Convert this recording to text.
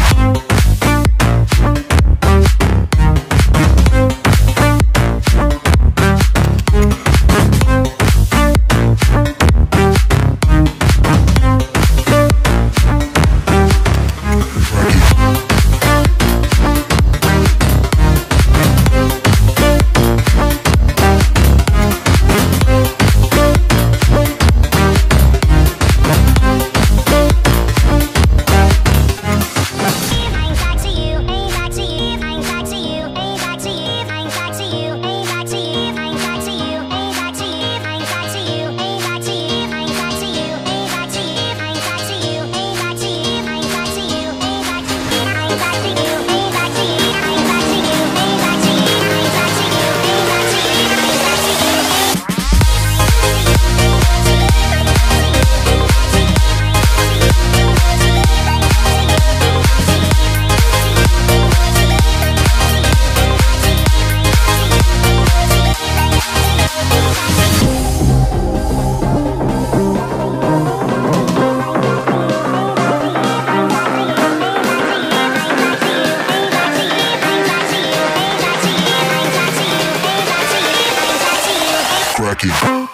Funky. You.